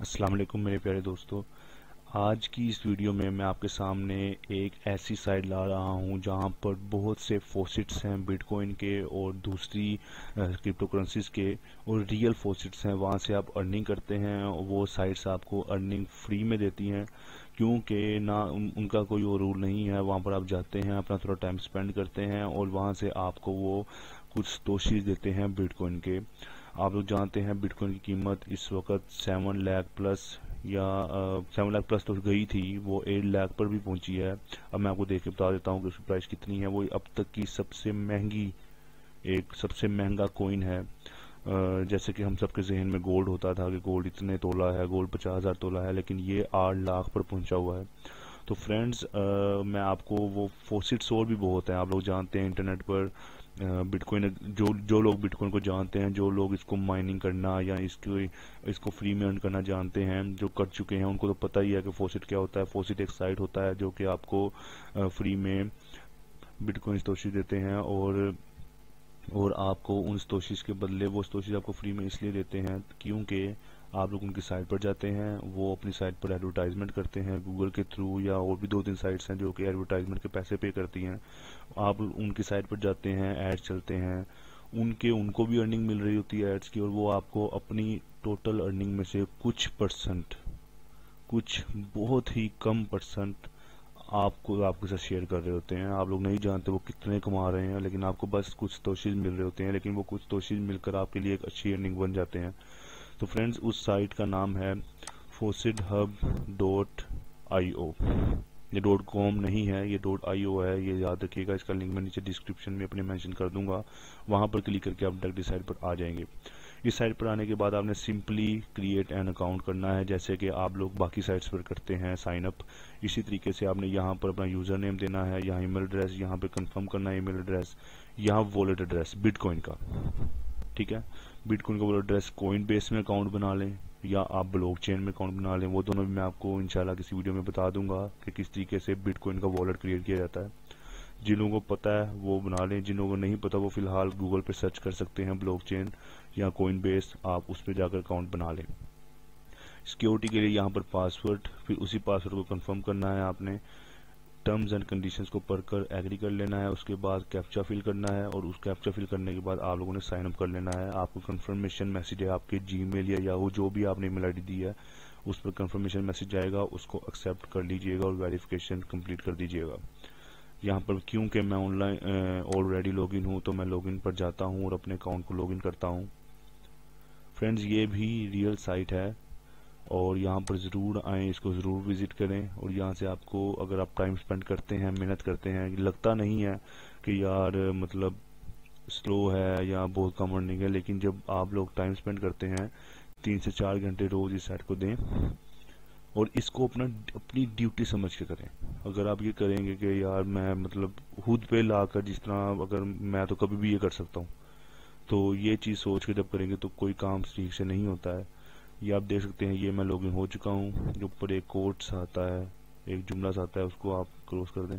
अस्सलाम वालेकुम मेरे प्यारे दोस्तों। आज की इस वीडियो में मैं आपके सामने एक ऐसी साइट ला रहा हूँ जहाँ पर बहुत से फोसिट्स हैं बिटकॉइन के और दूसरी क्रिप्टो करेंसीज के और रियल फोसिट्स हैं। वहाँ से आप अर्निंग करते हैं वो साइट्स आपको अर्निंग फ्री में देती हैं क्योंकि ना उन, उनका कोई वो रूल नहीं है। वहाँ पर आप जाते हैं अपना थोड़ा टाइम स्पेंड करते हैं और वहाँ से आपको वो कुछ तोशीज देते हैं बिटकॉइन के। आप लोग जानते हैं बिटकॉइन की कीमत इस वक्त सेवन लाख प्लस या सेवन लाख प्लस तो गई थी, वो एट लाख पर भी पहुँची है। अब मैं आपको देख के बता देता हूँ कि उसकी प्राइस कितनी है। वो अब तक की सबसे महँगी, एक सबसे महँगा कोइन है। जैसे कि हम सबके जहन में गोल्ड होता था कि गोल्ड इतने तोला है गोल्ड पचास हज़ार तोला है, लेकिन ये आठ लाख पर पहुँचा हुआ है। तो फ्रेंड्स मैं आपको वो फोसिट्स और भी बहुत हैं। आप लोग जानते हैं इंटरनेट पर बिटकॉइन जो जो लोग बिटकॉइन को जानते हैं, जो लोग इसको माइनिंग करना या इसको इसको फ्री में अर्न करना जानते हैं, जो कर चुके हैं, उनको तो पता ही है कि फोसिट क्या होता है। फोसिट एक साइट होता है जो कि आपको फ्री में बिटकॉइन तोशी देते हैं और और आपको उन तोशीज के बदले वो तोशीज आपको फ्री में इसलिए देते हैं क्योंकि आप लोग उनकी साइट पर जाते हैं, वो अपनी साइट पर एडवर्टाइजमेंट करते हैं गूगल के थ्रू या और भी दो तीन साइट्स हैं जो कि एडवर्टाइजमेंट के पैसे पे करती हैं। आप उनकी साइट पर जाते हैं एड चलते हैं, उनके, उनको भी अर्निंग मिल रही होती है एड्स की और वो आपको अपनी टोटल अर्निंग में से कुछ परसेंट कुछ बहुत ही कम परसेंट आपको, आपके साथ शेयर कर रहे होते हैं। आप लोग नहीं जानते वो कितने कमा रहे हैं, लेकिन आपको बस कुछ तोशीज मिल रहे होते हैं, लेकिन वो कुछ तोशीज मिलकर आपके लिए एक अच्छी अर्निंग बन जाते हैं। तो फ्रेंड्स उस साइट का नाम है फोसिड हब डॉट आई ओ ये डॉट कॉम नहीं है, ये डॉट आई ओ है, ये याद रखिएगा, इसका लिंक मैं नीचे डिस्क्रिप्शन में अपने मेंशन कर दूँगा। वहाँ पर क्लिक करके आप डायरेक्टली साइट पर आ जाएँगे। इस साइट पर आने के बाद आपने सिंपली क्रिएट एन अकाउंट करना है, जैसे कि आप लोग बाकी साइट्स पर करते हैं साइन अप इसी तरीके से आपने यहाँ पर अपना यूज़र नेम देना है, यहाँ ईमेल एड्रेस यहाँ पर कंफर्म करना है ईमेल एड्रेस यहाँ वॉलेट एड्रेस बिटकॉइन का। ठीक है? बिटकॉइन का वॉलेट एड्रेस कोइन बेस में अकाउंट बना लें, या आप ब्लॉक चेन में अकाउंट बना लें, वो दोनों भी मैं आपको इंशाल्लाह किसी वीडियो में बता दूँगा कि किस तरीके से बिटकॉइन का वॉलेट क्रिएट किया जाता है। जिन लोगों को पता है, वो बना लें, जिन लोगों को नहीं पता, वो फ़िलहाल गूगल पे सर्च कर सकते हैं ब्लॉक चेन या कोइन बेस आप उस पर जाकर अकाउंट बना लें। सिक्योरिटी के लिए यहाँ पर पासवर्ड फिर उसी पासवर्ड को कन्फर्म करना है आपने। टर्म्स एंड कंडीशंस को पढ़कर एग्री कर लेना है, उसके बाद कैप्चा फिल करना है और उस कैप्चा फिल करने के बाद आप लोगों ने साइन अप कर लेना है। आपको कंफर्मेशन मैसेज है आपके जीमेल या याहू जो भी आपने ईमेल आईडी दी है, उस पर कंफर्मेशन मैसेज आएगा उसको एक्सेप्ट कर लीजिएगा और वेरिफिकेशन कंप्लीट कर दीजिएगा। यहाँ पर क्योंकि मैं ऑनलाइन ऑलरेडी लॉगिन हूँ तो मैं लॉगिन पर जाता हूँ और अपने अकाउंट को लॉगिन करता हूँ। फ्रेंड्स ये भी रियल साइट है। और यहाँ पर ज़रूर आएँ, इसको ज़रूर विज़िट करें और यहाँ से आपको, अगर आप टाइम स्पेंड करते हैं, मेहनत करते हैं, लगता नहीं है कि यार मतलब स्लो है या बहुत कम अर्निंग है, लेकिन जब आप लोग टाइम स्पेंड करते हैं, तीन से चार घंटे रोज़ इस साइट को दें और इसको अपना, अपनी ड्यूटी समझ के करें। अगर आप ये करेंगे कि यार, मैं मतलब खुद पे लाकर जिस तरह अगर मैं तो कभी भी ये कर सकता हूँ तो ये चीज़ सोच के जब करेंगे तो कोई काम ठीक से नहीं होता है। ये आप देख सकते हैं, ये मैं लॉगिन हो चुका हूँ। जो ऊपर एक कोट्स आता है, एक जुमला आता है, उसको आप क्लोज कर दें।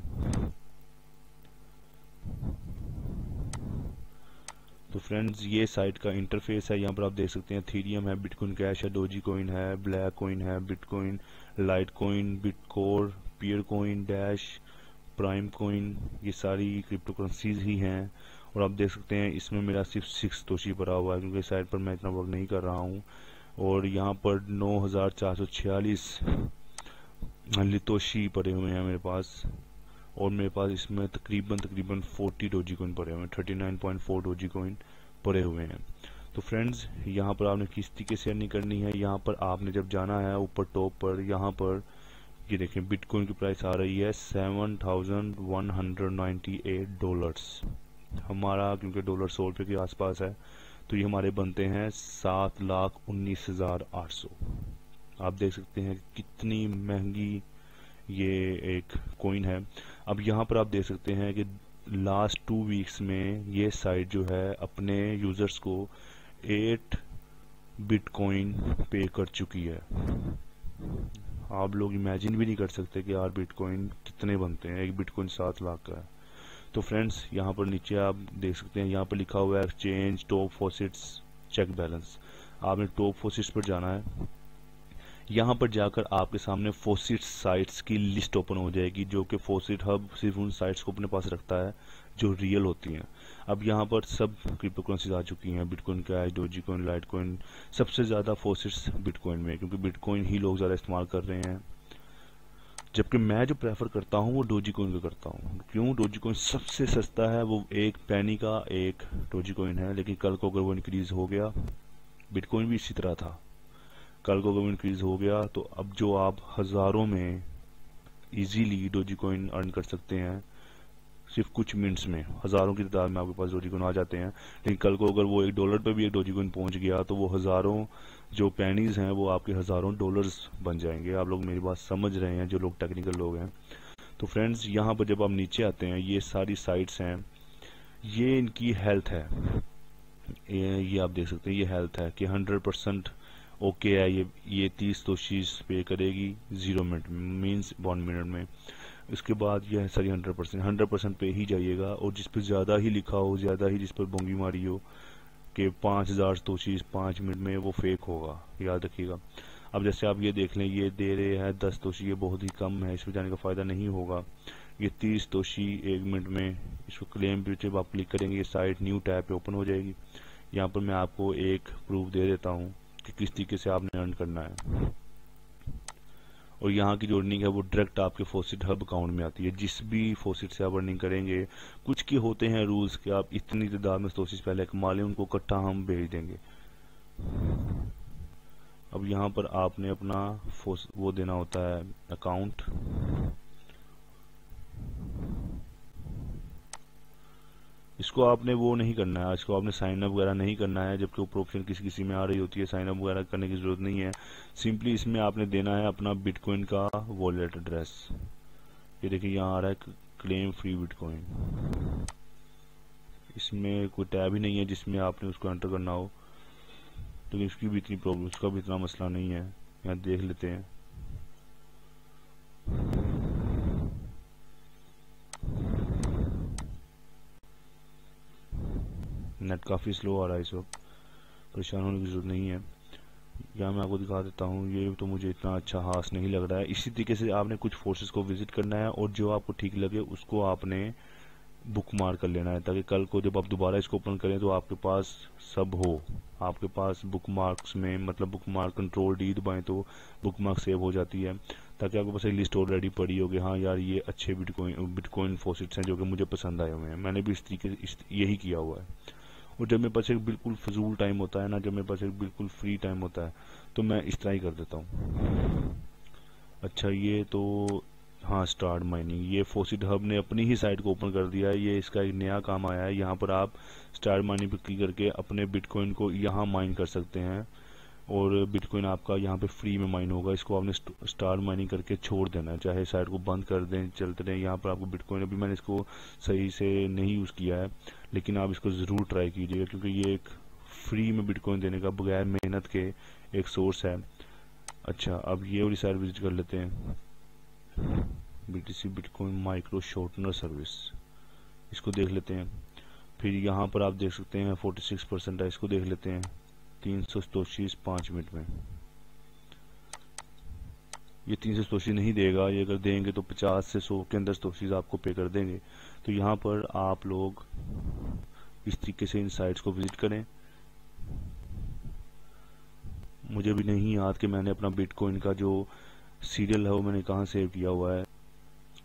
तो फ्रेंड्स ये साइट का इंटरफेस है, यहाँ पर आप देख सकते हैं थीरियम है बिटकॉइन कैश है डोजी कोइन है ब्लैक कोइन है bitcoin Litecoin bitcore Peercoin dash Primecoin ये सारी क्रिप्टो करेंसीज ही हैं। और आप देख सकते हैं, इसमें मेरा सिर्फ़ सिक्स तोशी भरा हुआ है, क्योंकि साइट पर मैं इतना वर्क नहीं कर रहा हूँ। और यहाँ पर नौ हज़ार चार सौ छियालीस लितोशी पड़े हुए हैं मेरे पास। और मेरे पास इसमें तकरीबन तकरीबन 40 डोजी कोइन पड़े हुए हैं 39.4 डोजी कोइन पड़े हुए हैं। तो फ्रेंड्स, यहाँ पर आपने किस तरीके से अर्निंग करनी है? यहाँ पर आपने जब जाना है ऊपर टॉप पर, यहाँ पर ये देखें, बिटकॉइन की प्राइस आ रही है seven thousand one hundred ninety eight dollars. हमारा, क्योंकि डॉलर सौ रुपये के आसपास है तो ये हमारे बनते हैं सात लाख उन्नीस हज़ार आठ सौ। आप देख सकते हैं कितनी महँगी ये एक कोइन है। अब यहाँ पर आप देख सकते हैं कि लास्ट टू वीक्स में ये साइट जो है अपने यूज़र्स को एट बिटकॉइन पे कर चुकी है। आप लोग इमेजिन भी नहीं कर सकते कि यार बिटकॉइन कितने बनते हैं। एक बिटकॉइन सात लाख का है। तो फ्रेंड्स यहाँ पर नीचे आप देख सकते हैं, यहाँ पर लिखा हुआ है exchange top faucets check balance आपने टॉप फोसिट्स पर जाना है। यहाँ पर जाकर आपके सामने फोसिट साइट्स की लिस्ट ओपन हो जाएगी, जो कि फोसिट हब सिर्फ़ उन साइट्स को अपने पास रखता है, जो रियल होती हैं। अब यहाँ पर सब क्रिप्टो करेंसीज आ चुकी हैं bitcoin cash Dogecoin Litecoin सबसे ज़्यादा फोसिट्स बिटकॉइन में, क्योंकि बिटकॉइन ही लोग ज़्यादा इस्तेमाल कर रहे हैं। जबकि मैं जो प्रेफर करता हूँ, वो डोजी कोइन का करता हूँ। क्यों? डोजी कोइन सबसे सस्ता है, वो एक पैनी का एक डोजी कोइन है, लेकिन कल को अगर वो इंक्रीज हो गया बिटकॉइन भी इसी तरह था। कल को अगर वो इंक्रीज हो गया तो अब जो आप हज़ारों में इजीली डोजी कोइन अर्न कर सकते हैं सिर्फ़ कुछ मिनट्स में। हज़ारों की तादाद में आपके पास डोजी आ जाते हैं। लेकिन कल को अगर वो एक डॉलर पे भी एक डोजी पहुँच गया तो वो हज़ारों जो पैनीज हैं वो आपके हज़ारों डॉलर्स बन जाएँगे। आप लोग मेरी बात समझ रहे हैं जो लोग टेक्निकल लोग हैं। तो फ्रेंड्स यहाँ पर जब आप नीचे आते हैं ये सारी साइट्स हैं ये इनकी हेल्थ है। ये, ये आप देख सकते हैं ये हेल्थ है कि हंड्रेड परसेंट ओके है। ये ये तीस तो पे करेगी zero minute means one minute में। इसके बाद यह सारी हंड्रेड परसेंट हंड्रेड परसेंट पे ही जाइएगा और जिस पर ज़्यादा ही लिखा हो, ज़्यादा ही जिस पर बोंगी मारी हो, कि पाँच हज़ार तो चीज़ पाँच मिनट में वो फेक होगा, याद रखिएगा। अब जैसे आप ये देख लें, ये दे रहे हैं दस तोशी, ये बहुत ही कम है इसमें जाने का फ़ायदा नहीं होगा। ये तीस तोशी एक मिनट में इसको क्लेम पे जब आप क्लिक करेंगे, ये साइट न्यू टैब पे ओपन हो जाएगी। यहाँ पर मैं आपको एक प्रूफ दे देता हूँ कि किस तरीके से आपने अर्न करना है। और यहाँ की जो अर्निंग है वो डायरेक्ट आपके फोसिट हब अकाउंट में आती है। जिस भी फोसिट से आप अर्निंग करेंगे, कुछ के होते हैं रूल्स कि आप इतनी तादाद में सोसिस पहले कमा लें उनको इकट्ठा हम भेज देंगे। अब यहाँ पर आपने अपना वो देना होता है अकाउंट इसको आपने वो नहीं करना है, इसको आपने साइन अप वगैरह नहीं करना है, जबकि ऊपर ऑप्शन किसी किसी में आ रही होती है साइन अप वगैरह करने की ज़रूरत नहीं है। सिंपली इसमें आपने देना है अपना बिटकॉइन का वॉलेट एड्रेस ये देखिए, यहाँ आ रहा है क्लेम फ्री बिटकॉइन इसमें कोई टैब ही नहीं है जिसमें आपने उसको एंटर करना हो। लेकिन तो इसकी भी इतनी प्रॉब्लम उसका भी इतना मसला नहीं है। यहाँ देख लेते हैं। नेट काफ़ी स्लो आ रहा है इस वक्त। परेशान होने की ज़रूरत नहीं है। या मैं आपको दिखा देता हूँ, ये तो मुझे इतना अच्छा हास नहीं लग रहा है। इसी तरीके से आपने कुछ फोर्सेस को विज़िट करना है और जो आपको ठीक लगे, उसको आपने बुक मार कर लेना है, ताकि कल को जब आप दोबारा इसको ओपन करें तो आपके पास सब हो। आपके पास बुक मार्क्स में मतलब बुक मार्क कंट्रोल डी दबाएँ तो बुक मार्क सेव हो जाती है, ताकि आपके पास एक लिस्ट ऑलरेडी पड़ी होगी। हाँ यार, ये अच्छे बिटकॉइन बिटकॉइन फोसिट्स हैं जो कि मुझे पसंद आए हुए हैं। मैंने भी इस तरीके से यही किया हुआ है। और जब मेरे पास एक बिल्कुल फजूल टाइम होता है ना, जब मेरे पास एक बिल्कुल फ्री टाइम होता है तो मैं इस तरह ही कर देता हूँ। अच्छा ये तो हाँ स्टार्ट माइनिंग ये फोसिड हब ने अपनी ही साइट को ओपन कर दिया है। ये इसका एक नया काम आया है। यहाँ पर आप स्टार माइनिंग पर क्लिक करके अपने बिटकॉइन को यहाँ माइन कर सकते हैं। और बिटकॉइन आपका यहाँ पे फ्री में माइन होगा। इसको आपने स्टार माइनिंग करके छोड़ देना है। चाहे साइड को बंद कर दें, चलते रहें। यहाँ पर आपको बिटकॉइन अभी मैंने इसको सही से नहीं यूज़ किया है, लेकिन आप इसको ज़रूर ट्राई कीजिएगा, क्योंकि ये एक फ्री में बिटकॉइन देने का बगैर मेहनत के एक सोर्स है। अच्छा अब ये वाली साइड विज़िट कर लेते हैं। B T C bitcoin micro shortener service इसको देख लेते हैं। फिर यहाँ पर आप देख सकते हैं फोर्टी सिक्स परसेंट है। इसको देख लेते हैं। तीन सौ सतोशीस पाँच मिनट में। ये तीन सौ सतोशी नहीं देगा, ये अगर देंगे तो पचास से सौ के अंदर सतोशीज आपको पे कर देंगे। तो यहाँ पर आप लोग इस तरीके से इन साइट्स को विज़िट करें। मुझे भी नहीं याद कि मैंने अपना बिटकॉइन का जो सीरियल है वो मैंने कहाँ सेव किया हुआ है।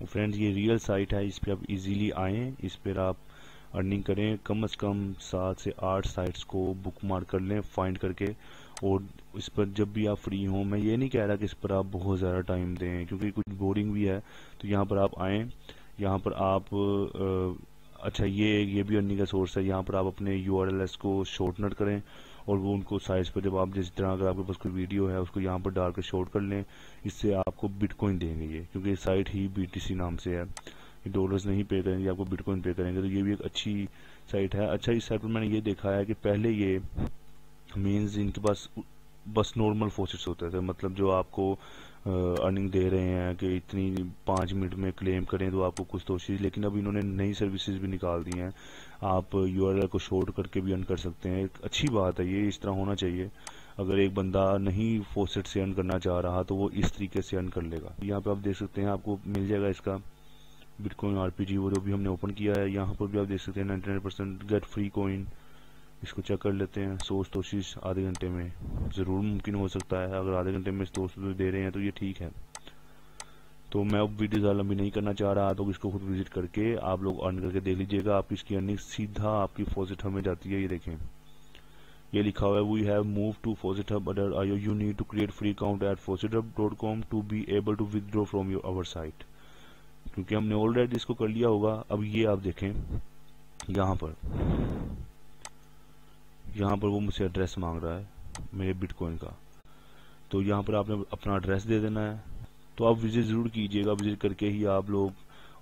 फ्रेंड्स, ये रियल साइट है, इस पर आप इजीली आएँ, इस पर आप अर्निंग करें कम से कम सात से आठ साइट्स को बुक मार्क कर लें फाइंड करके। और इस पर जब भी आप फ्री हों मैं ये नहीं कह रहा कि इस पर आप बहुत ज़्यादा टाइम दें क्योंकि कुछ बोरिंग भी है। तो यहाँ पर आप आएँ यहाँ पर आप आ, अच्छा ये ये भी अर्निंग का सोर्स है। यहाँ पर आप अपने यूआरएलएस को शॉर्ट नट करें और वो उनको साइज़ पर जब आप जिस तरह अगर आपके पास कोई वीडियो है उसको यहाँ पर डाल कर शॉर्ट कर लें इससे आपको बिटकॉइन देंगे ये क्योंकि साइट ही BTC नाम से है। डॉलर्स नहीं पे करेंगे, आपको बिटकॉइन पे करेंगे तो ये भी एक अच्छी साइट है। अच्छा इस साइट पर मैंने ये देखा है कि पहले ये मीन्स इनके पास बस नॉर्मल फोर्सेस होते थे मतलब जो आपको अर्निंग दे रहे हैं कि इतनी पाँच मिनट में क्लेम करें तो आपको कुछ तो चीज़, लेकिन अब इन्होंने नई सर्विसेज़ भी निकाल दी हैं। आप यू को शॉर्ट करके भी अर्न कर सकते हैं। एक अच्छी बात है, ये इस तरह होना चाहिए। अगर एक बंदा नहीं फोसेट से अर्न करना चाह रहा तो वो इस तरीके से अर्न कर लेगा। यहाँ पे आप देख सकते हैं, आपको मिल जाएगा इसका बिटकॉइन आरपीजी वो जो भी हमने ओपन किया है, यहाँ पर भी आप देख सकते हैं ninety nine percent get free coin इसको चेक कर लेते हैं, सोच कोशिश आधे घंटे में। ज़रूर मुमकिन हो सकता है, अगर आधे घंटे में दोस्त दे रहे हैं तो ये ठीक है। तो मैं अब वीडियो ज़्यादा लंबी नहीं करना चाह रहा तो इसको खुद विज़िट करके आप लोग अर्न करके देख लीजिएगा। आपकी इसकी अर्निंग सीधा आपकी फोजिट हमें जाती है, ये देखें। ये लिखा हुआ है we have move to faucet hub other I you need to create free account at faucet hub dot com to be able to withdraw from your our site क्योंकि हमने ऑलरेडी इसको कर लिया होगा। अब ये आप देखें, यहाँ पर। यहाँ पर वो मुझसे एड्रेस मांग रहा है, मेरे बिटकॉइन का। तो यहाँ पर आपने अपना एड्रेस दे देना है। तो आप विज़िट ज़रूर कीजिएगा विज़िट करके ही आप लोग,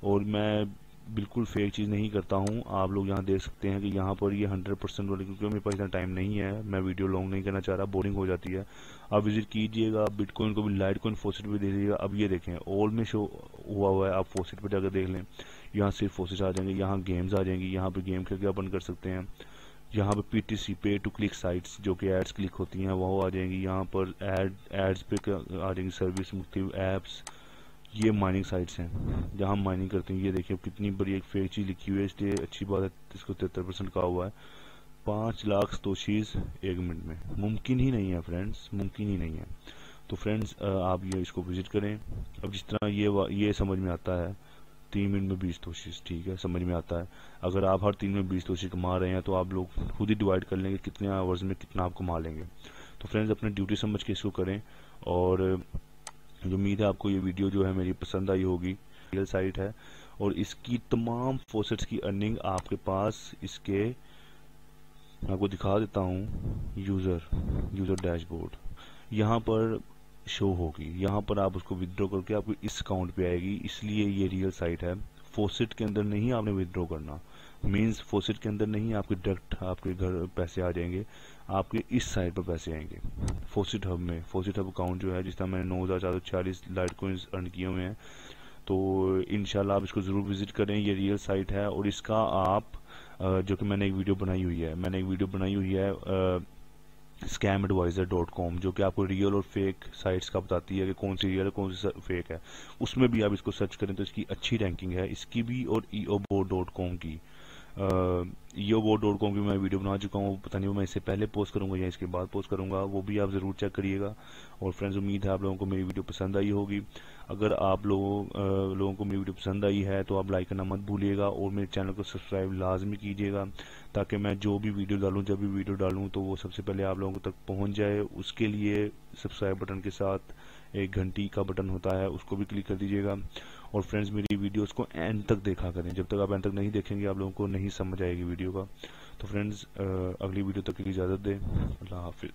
और मैं बिल्कुल फेक चीज़ नहीं करता हूँ। आप लोग यहाँ देख सकते हैं कि यहाँ पर ये हंड्रेड परसेंट वाले, क्योंकि मेरे पास इतना टाइम नहीं है। मैं वीडियो लॉन्ग नहीं करना चाह रहा बोरिंग हो जाती है। आप विज़िट कीजिएगा बिटकॉइन को भी लाइट कॉइन फोसिट भी दे दीजिएगा अब ये देखें ऑल में शो हुआ हुआ है। आप फोसिट पर जाकर देख लें। यहाँ सिर्फ़ फोसिट आ जाएँगे, यहाँ गेम्स आ जाएँगी, यहाँ पर गेम खेल के अपन कर सकते हैं। यहाँ पे पी टी सी पे टू क्लिक साइट्स जो कि एड्स क्लिक होती हैं, वो आ जाएँगी। यहाँ पर एड एड्स पे आ जाएँगी सर्विस मुख्तु एप्स ये माइनिंग साइट्स हैं, जहाँ हम माइनिंग करते हैं। ये देखिए कितनी बड़ी एक फेक चीज़ लिखी हुई है। इसलिए अच्छी बात है, इसको तिहत्तर परसेंट कहा हुआ है। पाँच लाख तो चीज़ एक मिनट में। मुमकिन ही नहीं है फ्रेंड्स मुमकिन ही नहीं है। तो फ्रेंड्स आप ये इसको विज़िट करें। अब जिस तरह ये ये समझ में आता है, तीन मिनट में बीस तोशीज ठीक है, समझ में आता है। अगर आप हर तीन में बीस तोशीज कमा रहे हैं तो आप लोग खुद ही डिवाइड कर लेंगे, कितने आवर्स में कितना आप कमा लेंगे। तो फ्रेंड्स अपने ड्यूटी समझ के इसको करें और उम्मीद है आपको ये वीडियो जो है मेरी पसंद आई होगी। रियल साइट है और इसकी तमाम फोसेट्स की अर्निंग आपके पास, इसके आपको दिखा देता हूँ यूज़र यूज़र डैशबोर्ड यहाँ पर शो होगी। यहाँ पर आप उसको विदड्रॉ करके आपको इस अकाउंट पे आएगी। इसलिए ये रियल साइट है। फोसिट के अंदर नहीं आपने विदड्रॉ करना। मींस फोसिट के अंदर नहीं आपके डायरेक्ट आपके घर पैसे आ जाएँगे। आपके इस साइड पर पैसे आएँगे। फोसिट हब में। फोसिट हब अकाउंट जो है, जिस तरह मैंने नौ हज़ार चार सौ चालीस लाइट कोइंस अर्न किए हुए हैं तो इनशाला आप इसको ज़रूर विज़िट करें। ये रियल साइट है और इसका आप जो कि मैंने एक वीडियो बनाई हुई है, मैंने एक वीडियो बनाई हुई है स्कैम एडवाइजर डॉट कॉम जो कि आपको रियल और फेक साइट्स का बताती है कि कौन सी रियल है, कौन सी फेक है। उसमें भी आप इसको सर्च करें तो इसकी अच्छी रैंकिंग है। इसकी भी और ई ओ डॉट कॉम की। यो वो डॉट कॉम की मैं वीडियो बना चुका हूँ। पता नहीं वो मैं इससे पहले पोस्ट करूँगा या इसके बाद पोस्ट करूँगा। वो भी आप ज़रूर चेक करिएगा। और फ्रेंड्स उम्मीद है आप लोगों को मेरी वीडियो पसंद आई होगी। अगर आप लोगों लोगों को मेरी वीडियो पसंद आई है तो आप लाइक करना मत भूलिएगा और मेरे चैनल को सब्सक्राइब लाजमी कीजिएगा, ताकि मैं जो भी वीडियो डालूँ, जब भी वीडियो डालूँ तो वो सबसे पहले आप लोगों तक पहुँच जाए। उसके लिए सब्सक्राइब बटन के साथ एक घंटी का बटन होता है, उसको भी क्लिक कर दीजिएगा। और फ्रेंड्स मेरी वीडियोस को एंड तक देखा करें। जब तक आप एंड तक नहीं देखेंगे, आप लोगों को नहीं समझ आएगी वीडियो का। तो फ्रेंड्स अगली वीडियो तक की इजाज़त दें। अल्लाह हाफिज़।